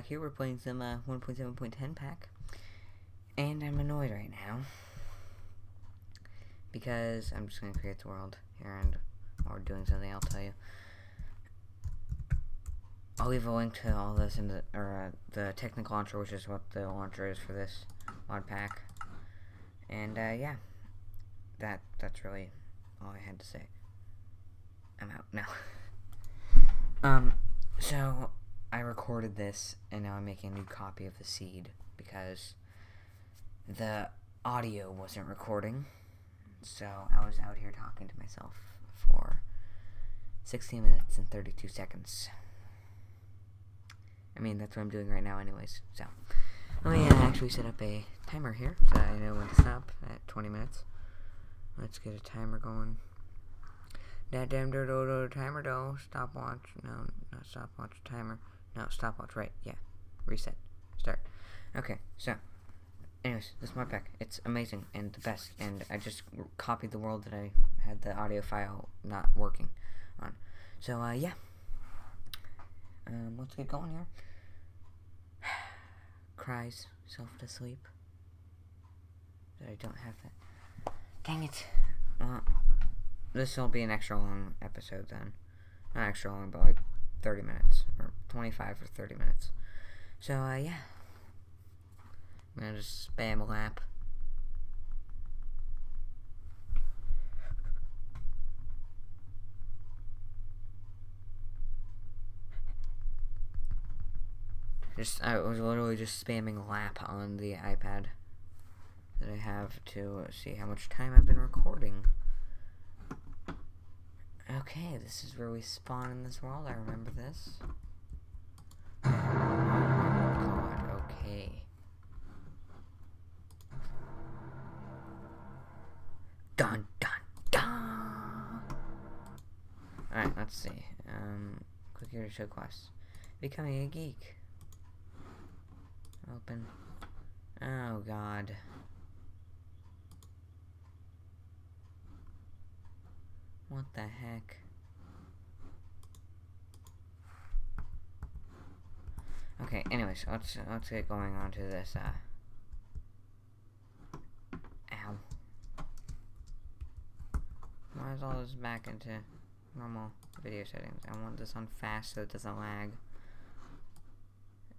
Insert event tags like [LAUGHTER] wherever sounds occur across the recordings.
back here. We're playing some uh, 1.7.10 pack. And I'm annoyed right now. Because I'm just going to create the world here and we're doing something, I'll tell you. I'll leave a link to all this in the, or, uh, the Technic launcher, which is what the launcher is for this mod pack. And, uh, yeah. That, that's really all I had to say. I'm out now. [LAUGHS] um, so, I recorded this, and now I'm making a new copy of the seed, because the audio wasn't recording. So, I was out here talking to myself for 16 minutes and 32 seconds. I mean, that's what I'm doing right now anyways, so. Let me uh, actually set up a timer here, so I know when to stop at 20 minutes. Let's get a timer going. That damn do do timer do stopwatch. No, not stopwatch. Timer. No, stopwatch. Right. Yeah. Reset. Start. Okay. So, anyways, this mod pack. It's amazing and the best. And I just copied the world that I had the audio file not working on. So, uh, yeah. Um, let's get going here. [SIGHS] Cries self to sleep. I don't have that. Dang it. Well, this will be an extra long episode then. Not extra long, but like 30 minutes. Or 25 or 30 minutes. So, uh, yeah. I'm gonna just spam a lap. Just, I was literally just spamming lap on the iPad that I have to see how much time I've been recording. Okay, this is where we spawn in this world. I remember this. Oh god, okay. Dun dun dun! Alright, let's see. Um, click here to show quests. Becoming a geek. Open. Oh god. What the heck? Okay, anyways, let's let's get going on to this uh Ow. Why is all this back into normal video settings? I want this on fast so it doesn't lag.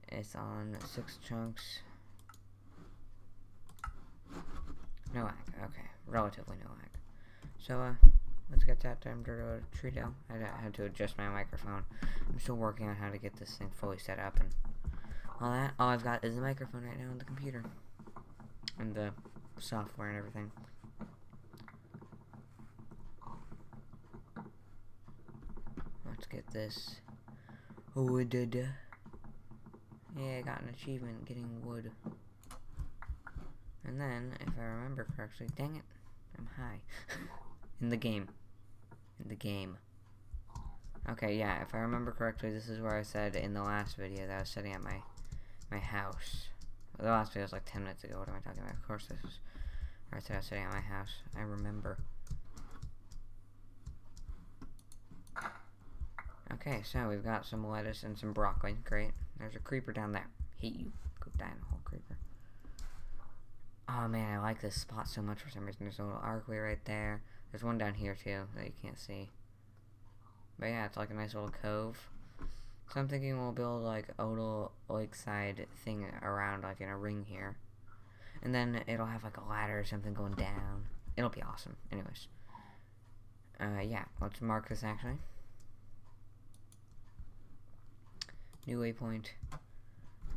It's on six chunks. No lag, okay. Relatively no lag. So, uh, let's get that time to tree down. I had to adjust my microphone. I'm still working on how to get this thing fully set up and all that. All I've got is the microphone right now on the computer. And the software and everything. Let's get this wooded. Yeah, I got an achievement getting wood. And then, if I remember correctly, dang it, I'm high. [LAUGHS] In the game. The game. Okay, yeah, if I remember correctly, this is where I said in the last video that I was setting up my my house. The last video was like 10 minutes ago, what am I talking about? Of course this is where I said I was setting up my house. I remember. Okay, so we've got some lettuce and some broccoli. Great. There's a creeper down there. Hate you. Go die in a hole, creeper. Oh man, I like this spot so much for some reason. There's a little archway right there. There's one down here too that you can't see. But yeah, it's like a nice little cove. So I'm thinking we'll build like a little lakeside thing around like in a ring here. And then it'll have like a ladder or something going down. It'll be awesome. Anyways. Uh, yeah, let's mark this actually. New waypoint.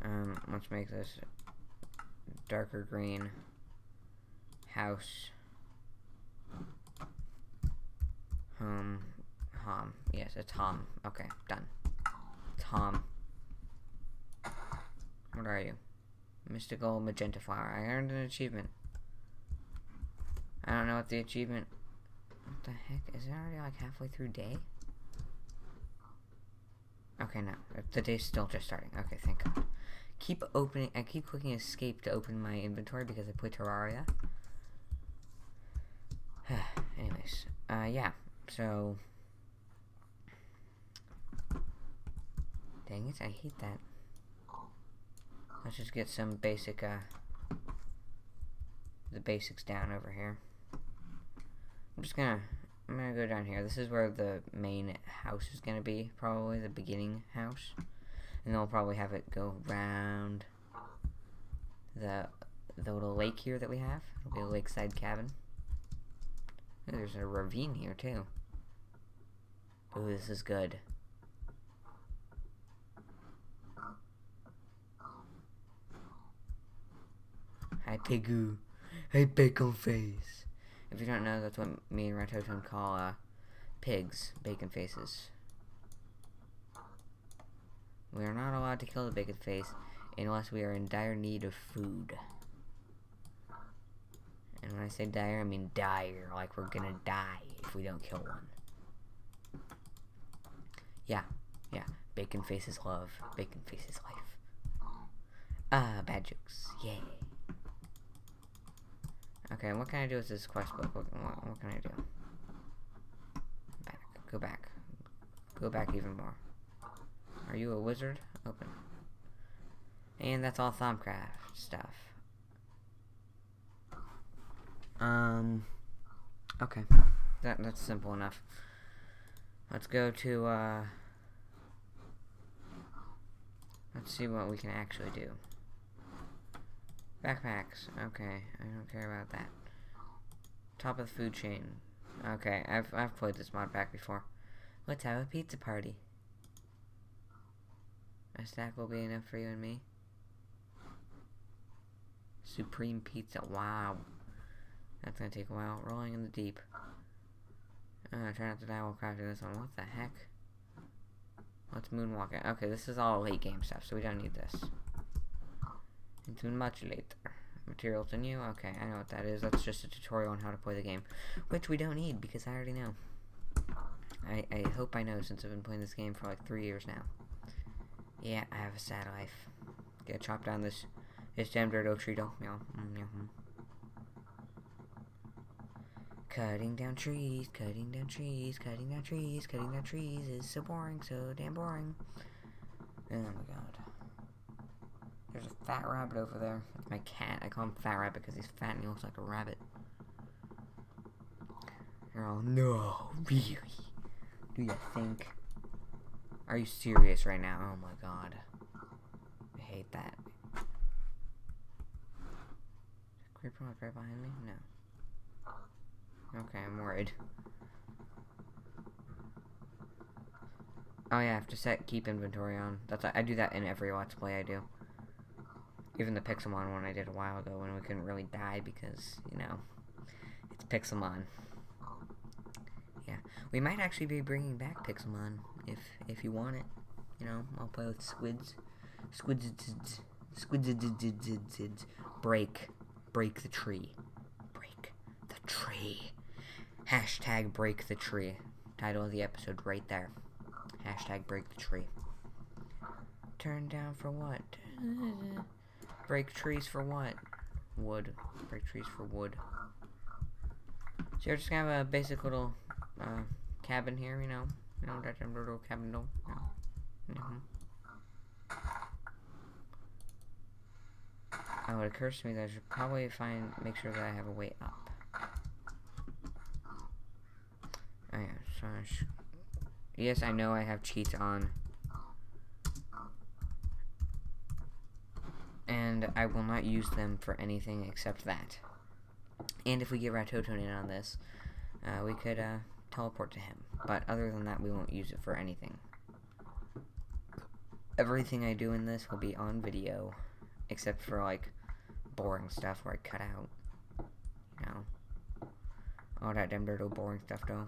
Um, let's make this darker green. House. Home. Hom. Yes, it's Tom. Okay, done. Tom. What are you? Mystical magenta flower. I earned an achievement. I don't know what the achievement... What the heck? Is it already like halfway through day? Okay, no. The day's still just starting. Okay, thank God. Keep opening... I keep clicking escape to open my inventory because I play Terraria. [SIGHS] Anyways. Uh, yeah. So... Dang it, I hate that. Let's just get some basic, uh, the basics down over here. I'm just gonna, I'm gonna go down here. This is where the main house is gonna be, probably, the beginning house. And then we'll probably have it go round the, the little lake here that we have. It'll be a lakeside cabin. There's a ravine here, too. Ooh, this is good. Hi, Pigoo. Hey, bacon face. If you don't know, that's what me and Ratoton call uh, pigs, bacon faces. We are not allowed to kill the bacon face unless we are in dire need of food. And when I say dire, I mean dire, like we're gonna die if we don't kill one. Yeah, yeah, bacon faces love, bacon faces life. Ah, bad jokes, yay. Okay, what can I do with this quest book? What, what, what can I do? Back. Go back. Go back even more. Are you a wizard? Open. And that's all Thaumcraft stuff. Um, okay. That, that's simple enough. Let's go to, uh, let's see what we can actually do. Backpacks. Okay, I don't care about that. Top of the food chain. Okay, I've I've played this mod pack before. Let's have a pizza party. A stack will be enough for you and me. Supreme pizza. Wow. That's gonna take a while. Rolling in the deep. Uh, try not to die while crafting this one. What the heck? Let's moonwalk it. Okay, this is all late game stuff, so we don't need this. Into much later. Materials in you? Okay, I know what that is. That's just a tutorial on how to play the game. Which we don't need, because I already know. I, I hope I know, since I've been playing this game for like three years now. Yeah, I have a sad life. Gotta chop down this, this damn dirt oak tree, though. Mm, mm. Cutting down trees, cutting down trees, cutting down trees, cutting down trees is so boring, so damn boring. Oh my god. There's a fat rabbit over there. That's my cat. I call him Fat Rabbit because he's fat and he looks like a rabbit. You're all, no, really? Do you think? Are you serious right now? Oh my god. I hate that. Creeper like right behind me? No. Okay, I'm worried. Oh yeah, I have to set keep inventory on. That's I do that in every let's play I do. Even the Pixelmon one I did a while ago when we couldn't really die because, you know, it's Pixelmon. Yeah, we might actually be bringing back Pixelmon if if you want it. You know, I'll play with squids. Squids, squids, break, break the tree, break the tree. Hashtag break the tree. Title of the episode right there. Hashtag break the tree. Turn down for what? Break trees for what? Wood. Break trees for wood. So you're just gonna have a basic little uh, cabin here, you know? You know, that little cabin, though. Yeah. Mm -hmm. Oh, it occurs to me that I should probably find, make sure that I have a way up. So yes, I know I have cheats on and I will not use them for anything except that. And if we get Ratoton in on this, uh, we could uh, teleport to him. But other than that, we won't use it for anything. Everything I do in this will be on video, except for, like, boring stuff where I cut out, you know, all that damn dirty boring stuff, though.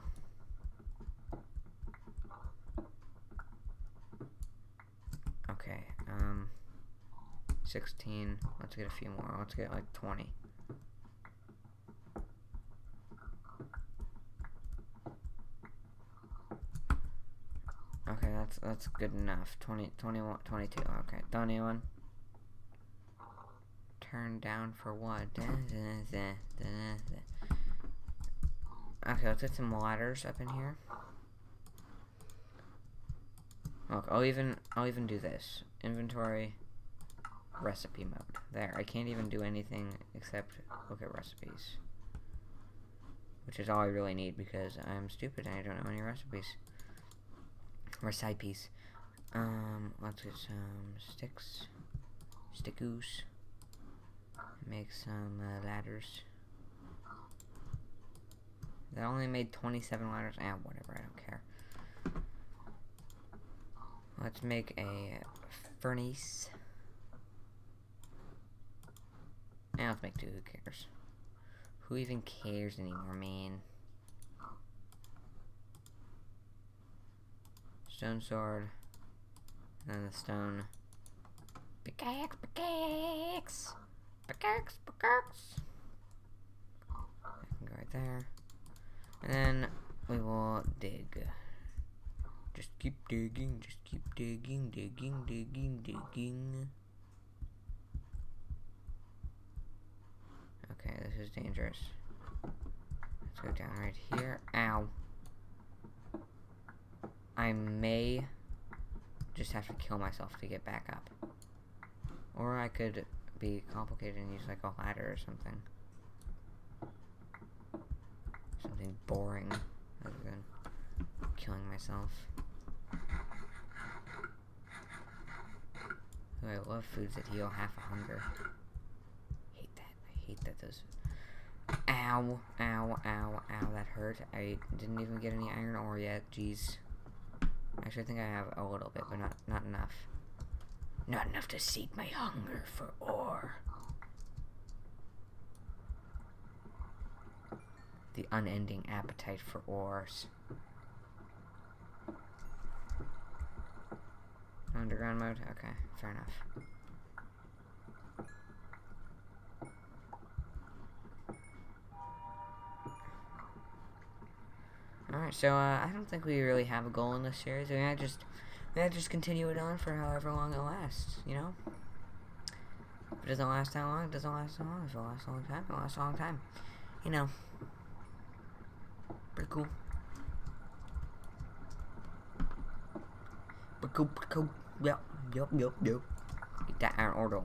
16. Let's get a few more. Let's get like 20. Okay, that's that's good enough. 20, 21, 22. Okay, 21. Turn down for what? Okay, let's get some ladders up in here. Look, I'll even I'll even do this. Inventory recipe mode. There, I can't even do anything except look at recipes. Which is all I really need because I'm stupid and I don't know any recipes. Recipes. Um, let's get some sticks. Stickoos. Make some uh, ladders. That only made 27 ladders. Ah, whatever, I don't care. Let's make a furnace. Now let's make two, who cares? Who even cares anymore, man? Stone sword. And then the stone. Pickaxe, pickaxe! Pickaxe, pickaxe! I can go right there. And then we will dig. Just keep digging, just keep digging, digging, digging, digging. Okay, this is dangerous. Let's go down right here. Ow. I may just have to kill myself to get back up. Or I could be complicated and use like a ladder or something. Something boring other than killing myself. Ooh, I love foods that heal half a hunger. Those... Ow, ow, ow, ow, that hurt. I didn't even get any iron ore yet, jeez. Actually, I think I have a little bit, but not, not enough. Not enough to sate my hunger for ore. The unending appetite for ores. Underground mode? Okay, fair enough. Alright, so uh, I don't think we really have a goal in this series. I mean, I just, I I just continue it on for however long it lasts, you know? If it doesn't last that long, it doesn't last that long. If it lasts a long time, it lasts a long time. You know. Pretty cool. Pretty cool, pretty cool. Yep, yep, yep, yep. Get that iron ore mm.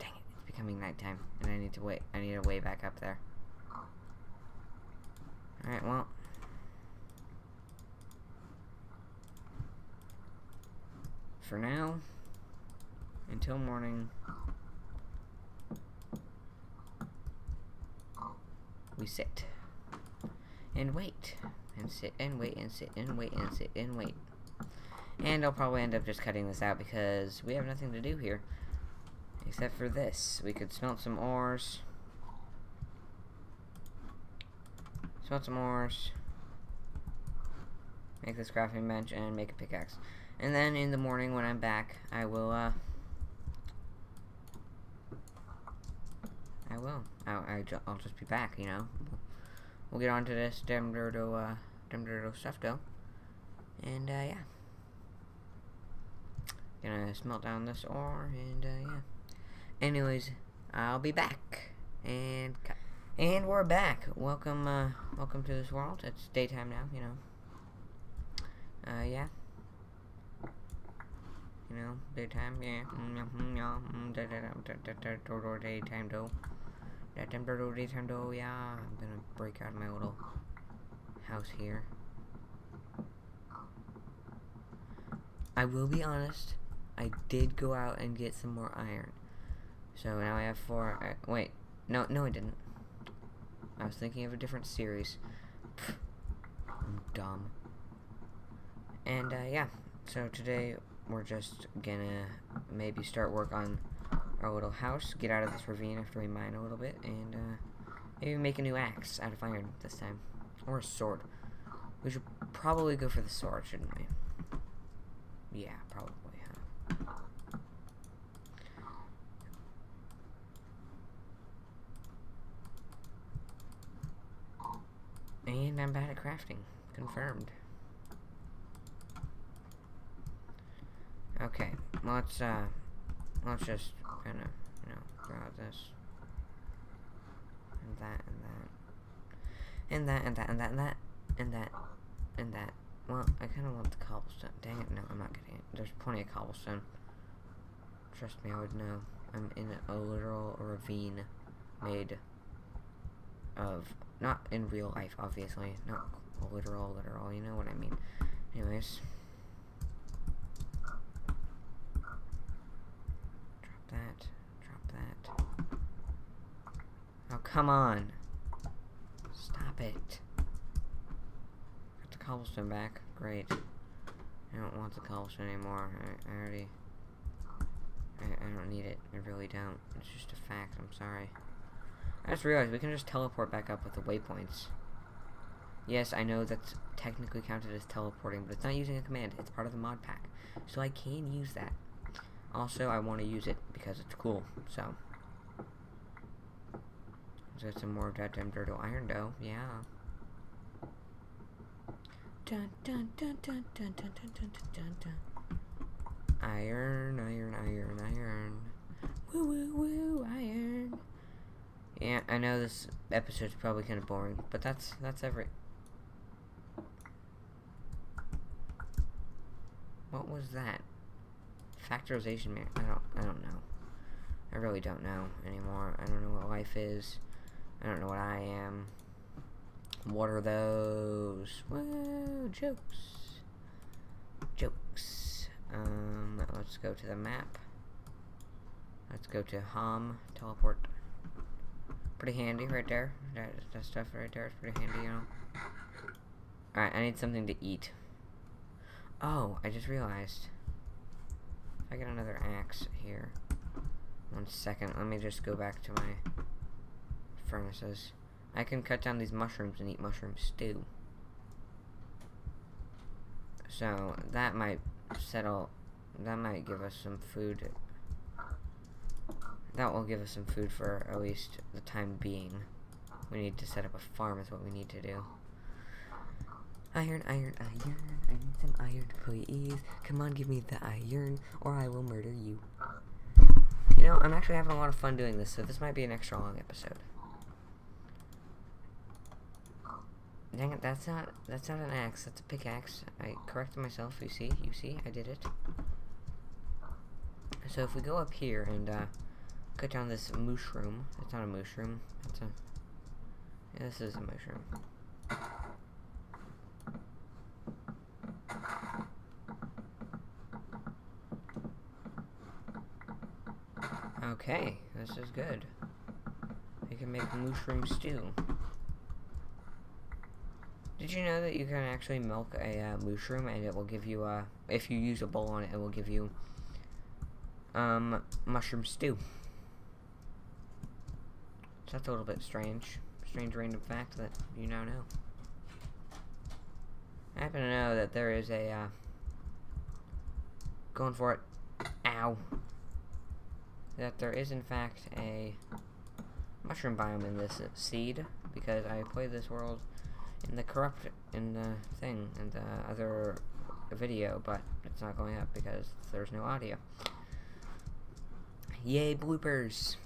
Dang it, it's becoming nighttime, and I need to wait. I need to way back up there. Alright, well. For now, until morning, we sit and wait and sit and wait and sit and wait and sit and wait. And I'll probably end up just cutting this out because we have nothing to do here. Except for this. We could smelt some ores. Smelt some ores. Make this crafting bench and make a pickaxe. And then in the morning when I'm back, I will, uh... I will. I'll, I'll just be back, you know. We'll get on to this Demdurdo, uh, Demdurdo stuff, though. And, uh, yeah. Gonna smelt down this ore, and, uh, yeah. Anyways, I'll be back. And cut. And we're back. Welcome, uh, welcome to this world. It's daytime now, you know. Uh, yeah. You know, daytime, yeah. Daytime, though. Daytime, daytime, though, yeah. I'm gonna break out my little house here. I will be honest. I did go out and get some more iron. So now I have four. Uh, wait, no, no, I didn't. I was thinking of a different series. I'm dumb. And, uh, yeah. So today, we're just gonna maybe start work on our little house, get out of this ravine after we mine a little bit, and, uh, maybe make a new axe out of iron this time. Or a sword. We should probably go for the sword, shouldn't we? Yeah, probably, huh? And I'm bad at crafting. Confirmed. Okay, let's, uh, let's just kind of, you know, grab this. And that, and that. And that, and that, and that, and that. And that, and that. Well, I kind of want the cobblestone. Dang it, no, I'm not getting it. There's plenty of cobblestone. Trust me, I would know. I'm in a literal ravine made of, not in real life, obviously, not literal, literal, you know what I mean. Anyways. Drop that, drop that. Oh, come on. Stop it. Got the cobblestone back, great. I don't want the cobblestone anymore, I, I already... I, I don't need it. I really don't. It's just a fact. I'm sorry. I just realized we can just teleport back up with the waypoints. Yes, I know that's technically counted as teleporting, but it's not using a command. It's part of the mod pack. So I can use that. Also, I want to use it because it's cool. So. Get some more of that damn Dirtle Iron Dough. Yeah. Dun dun dun dun dun dun dun dun dun dun. Iron, iron, iron, iron. Woo woo woo, iron. Yeah, I know this episode's probably kind of boring, but that's that's every. What was that? Factorization man. I don't. I don't know. I really don't know anymore. I don't know what life is. I don't know what I am. What are those? Whoa, jokes. Jokes. Um, let's go to the map. Let's go to Hom, teleport. Pretty handy right there. That, that stuff right there is pretty handy, you know. Alright, I need something to eat. Oh, I just realized. If I get another axe here. One second, let me just go back to my furnaces. I can cut down these mushrooms and eat mushroom stew. So, that might settle, that might give us some food. That will give us some food for at least the time being. We need to set up a farm is what we need to do. Iron, iron, iron. I need some iron, please. Come on, give me the iron, or I will murder you. You know, I'm actually having a lot of fun doing this, so this might be an extra long episode. Dang it, that's not, that's not an axe, that's a pickaxe. I corrected myself, you see, you see, I did it. So if we go up here and, uh, cut down this mushroom, it's not a mushroom, it's a, yeah, this is a mushroom. Okay, this is good. We can make mushroom stew. Did you know that you can actually milk a uh, mushroom and it will give you, uh, if you use a bowl on it, it will give you, um, mushroom stew. So that's a little bit strange. Strange random fact that you now know. I happen to know that there is a, uh, going for it. Ow that there is in fact a mushroom biome in this seed because I played this world in the corrupt in the thing in the other video but it's not going up because there's no audio yay bloopers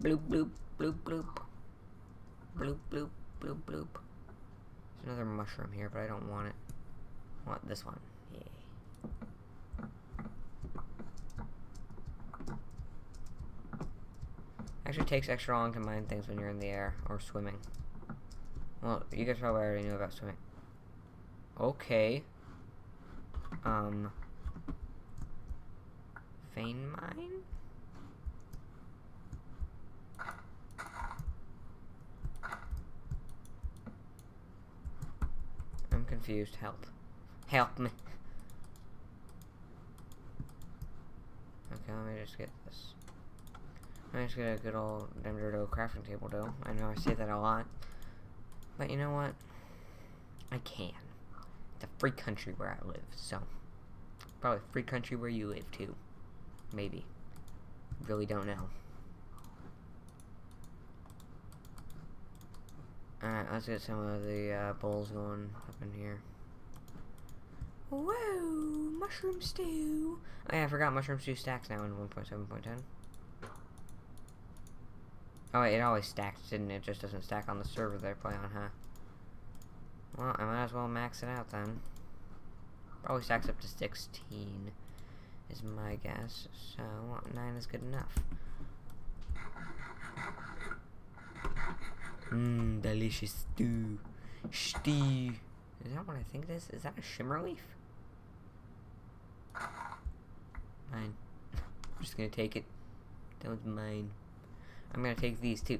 Bloop, bloop, bloop, bloop. Bloop, bloop, bloop, bloop. There's another mushroom here, but I don't want it. I want this one. Yay. Actually takes extra long to mine things when you're in the air or swimming. Well, you guys probably already knew about swimming. Okay. Um. Vein mine? Confused. Help. Help me. Okay, let me just get this. I just get a good old Demdurdo crafting table though. I know I say that a lot. But you know what? I can. It's a free country where I live, so. Probably free country where you live too. Maybe. Really don't know. Alright, let's get some of the uh, bowls going up in here. Whoa! Mushroom stew! Oh yeah, I forgot mushroom stew stacks now in 1.7.10. Oh, wait, it always stacks, didn't it? It just doesn't stack on the server they play on, huh? Well, I might as well max it out then. Probably stacks up to 16 is my guess. So, 9 is good enough. Mmm, delicious stew. Stew. Is that what I think this Is Is that a shimmer leaf? Mine. I'm just gonna take it. That was mine. I'm gonna take these two.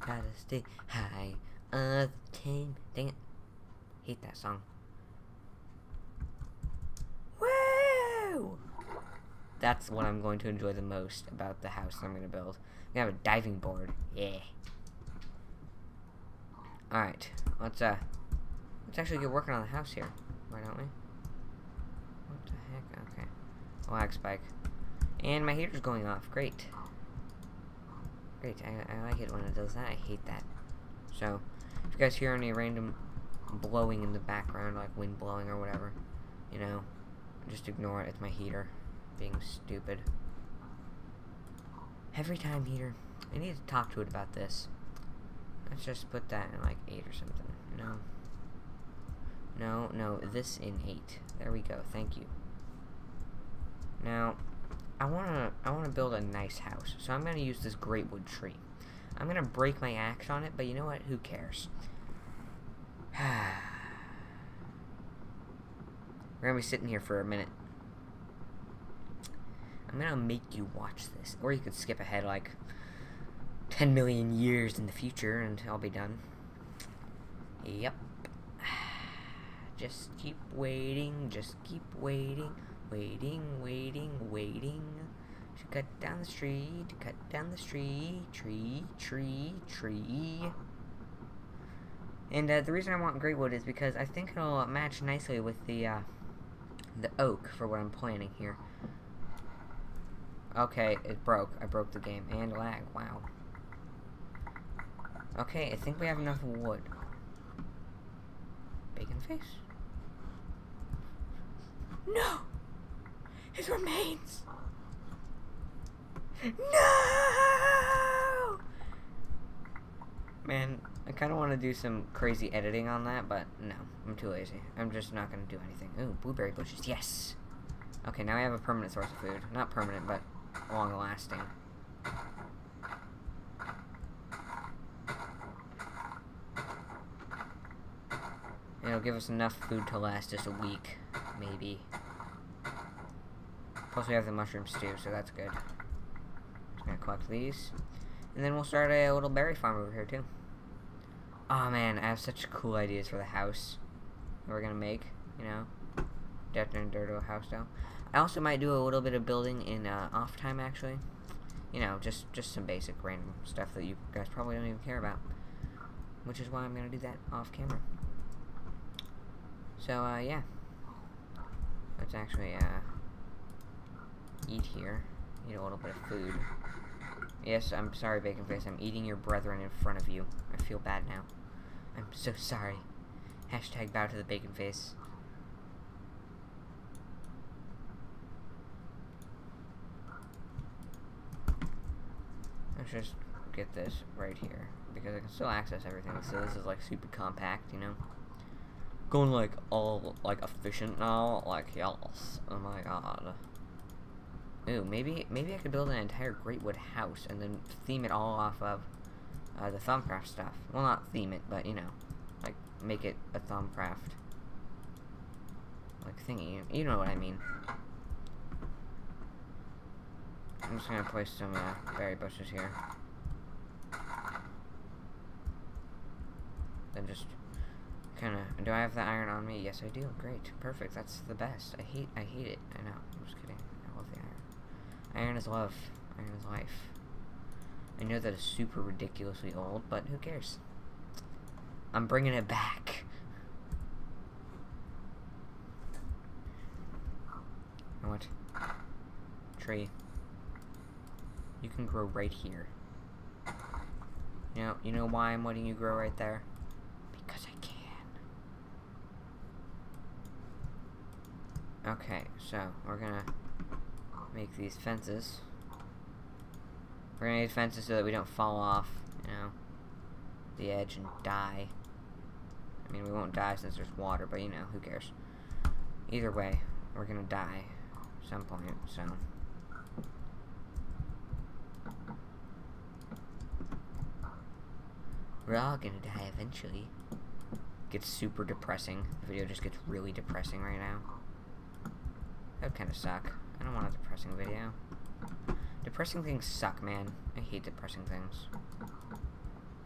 Gotta stay high the time. Dang it. Hate that song. Woo! That's what I'm going to enjoy the most about the house I'm gonna build. I'm gonna have a diving board. Yeah. Alright. Let's uh let's actually get working on the house here. Why don't we? What the heck? Okay. Lag spike. And my heater's going off. Great. Great. I, I like it when it does that. I hate that. So, if you guys hear any random blowing in the background, like wind blowing or whatever, you know, just ignore it. It's my heater being stupid. Every time heater. I need to talk to it about this. Let's just put that in like 8 or something. No. No, no, this in 8. There we go. Thank you. Now, I wanna I wanna build a nice house, so I'm gonna use this great wood tree. I'm gonna break my axe on it, but you know what? Who cares? [SIGHS] We're gonna be sitting here for a minute. I'm gonna make you watch this, or you could skip ahead like 10 million years in the future, and I'll be done. Yep. [SIGHS] Just keep waiting. Just keep waiting. Waiting, waiting, waiting to cut down the tree, street, cut down the street, tree, tree, tree. And uh, the reason I want great wood is because I think it'll match nicely with the uh, the oak for what I'm planning here. Okay, it broke. I broke the game. And lag. Wow. Okay, I think we have enough wood. Bacon face? No! His remains! No! Man, I kind of want to do some crazy editing on that, but no, I'm too lazy. I'm just not going to do anything. Ooh, blueberry bushes, yes! Okay, now I have a permanent source of food. Not permanent, but long-lasting. It'll give us enough food to last us a week, maybe. Plus we have the mushroom stew, so that's good. Just gonna collect these. And then we'll start a little berry farm over here, too. Oh man, I have such cool ideas for the house that we're gonna make, you know. Death and dirt Dirto house though. I also might do a little bit of building in uh, off time, actually. You know, just, just some basic random stuff that you guys probably don't even care about. Which is why I'm gonna do that off camera. So, uh, yeah. Let's actually, uh, eat here. Eat a little bit of food. Yes, I'm sorry, Bacon Face. I'm eating your brethren in front of you. I feel bad now. I'm so sorry. Hashtag bow to the Bacon Face. Let's just get this right here. Because I can still access everything. So this is like super compact, you know? Going like all like efficient now. Like, yes. Oh my god. Ooh, maybe maybe I could build an entire Greatwood house and then theme it all off of uh, the Thaumcraft stuff. Well, not theme it, but you know, like make it a Thaumcraft like thingy. You know what I mean. I'm just gonna place some uh, berry bushes here. Then just kind of. Do I have the iron on me? Yes, I do. Great, perfect. That's the best. I hate. I hate it. I know. I'm just kidding. I love the iron. Iron is love. Iron is life. I know that is super ridiculously old, but who cares? I'm bringing it back. what? Tree. You can grow right here. You know, you know why I'm letting you grow right there? Because I can. Okay, so we're gonna make these fences. We're gonna need fences so that we don't fall off, you know, the edge and die. I mean, we won't die since there's water, but you know, who cares? Either way, we're gonna die at some point, so. We're all gonna die eventually. Gets super depressing. The video just gets really depressing right now. That kind of suck. I don't want a depressing video. Depressing things suck, man. I hate depressing things.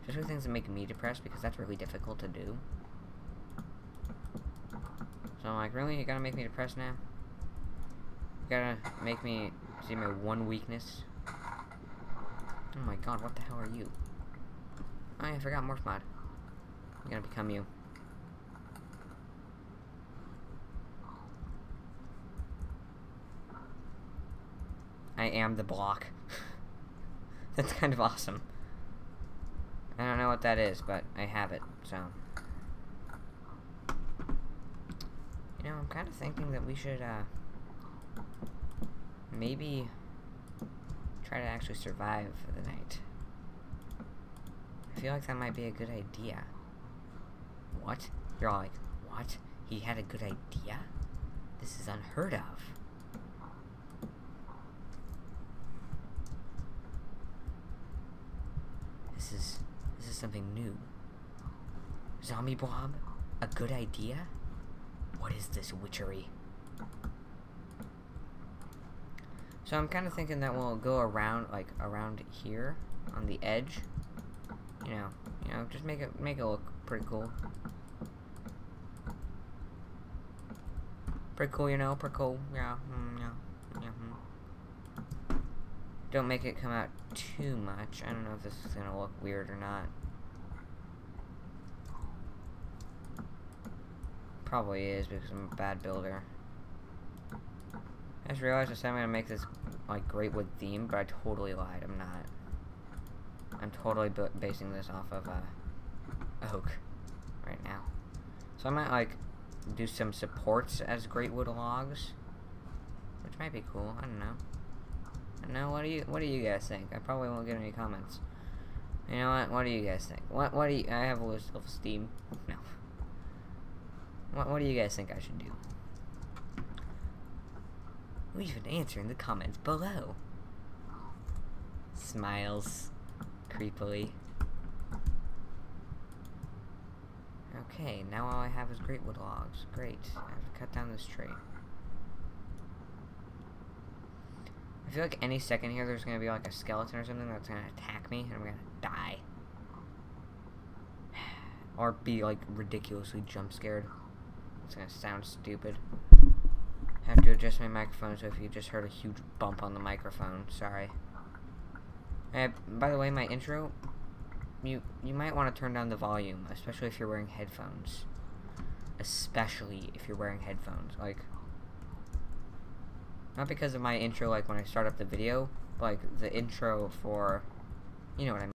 Especially things that make me depressed, because that's really difficult to do. So I'm like, really? You gotta make me depressed now? You gotta make me see my one weakness? Oh my god, what the hell are you? Oh, yeah, I forgot Morph Mod. I'm gonna become you. I am the block. [LAUGHS] That's kind of awesome. I don't know what that is, but I have it, so. You know, I'm kind of thinking that we should, uh, maybe try to actually survive for the night. I feel like that might be a good idea. What? You're all like, what? He had a good idea? This is unheard of. This is this is something new. Zombie Blob? A good idea? What is this witchery? So I'm kind of thinking that we'll go around, like, around here, on the edge. You know, you know, just make it, make it look pretty cool. Pretty cool, you know, pretty cool, yeah, mm, yeah, yeah, mm. Don't make it come out too much. I don't know if this is gonna look weird or not. Probably is because I'm a bad builder. I just realized I said I'm gonna make this like great wood theme, but I totally lied. I'm not. I'm totally basing this off of uh, oak right now. So I might like do some supports as great wood logs, which might be cool. I don't know. I don't know. What do you What do you guys think? I probably won't get any comments. You know what? What do you guys think? What What do you? I have a list of Steam. No. What, what do you guys think I should do? Leave an answer in the comments below. Smiles creepily. Okay, now all I have is great wood logs. Great. I have to cut down this tree. I feel like any second here there's gonna be like a skeleton or something that's gonna attack me and I'm gonna die. [SIGHS] or be like ridiculously jump scared. It's gonna sound stupid. Have to adjust my microphone, so if you just heard a huge bump on the microphone, sorry. And by the way, my intro, you you might want to turn down the volume, especially if you're wearing headphones. Especially if you're wearing headphones, like not because of my intro, like when I start up the video, like the intro for, you know what I mean.